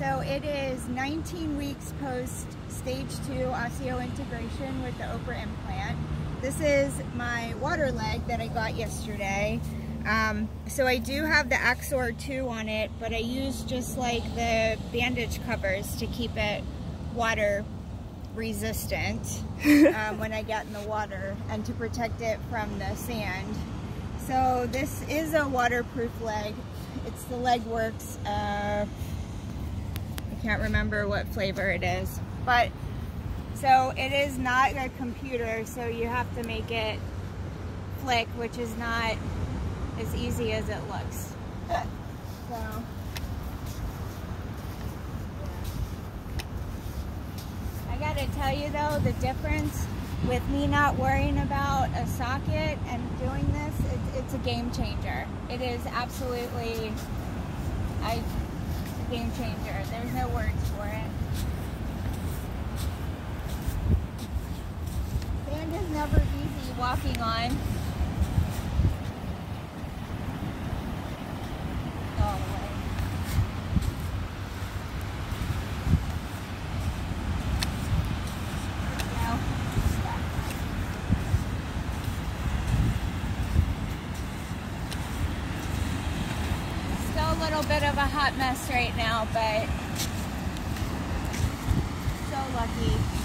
So it is 19 weeks post stage two osseointegration with the Opra implant. This is my water leg that I got yesterday. Um, so I do have the Axor 2 on it, but I use just like the bandage covers to keep it water resistant um, when I get in the water and to protect it from the sand. So this is a waterproof leg. It's the Legworks, uh, can't remember what flavor it is, but so it is not a computer, so you have to make it flick, which is not as easy as it looks. So. I gotta tell you though, the difference with me not worrying about a socket and doing this, it's, it's a game changer. It is absolutely, I, game changer. There's no words for it. Sand is never easy walking on. Little bit of a hot mess right now, but so lucky.